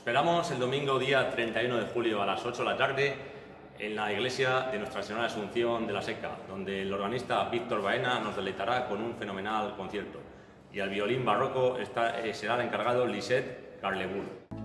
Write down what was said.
Esperamos el domingo día 31 de julio a las 8 de la tarde en la iglesia de Nuestra Señora de Asunción de la Seca, donde el organista Víctor Baena nos deleitará con un fenomenal concierto. Y al violín barroco está, eh, será el encargado Lisette Carlebourg.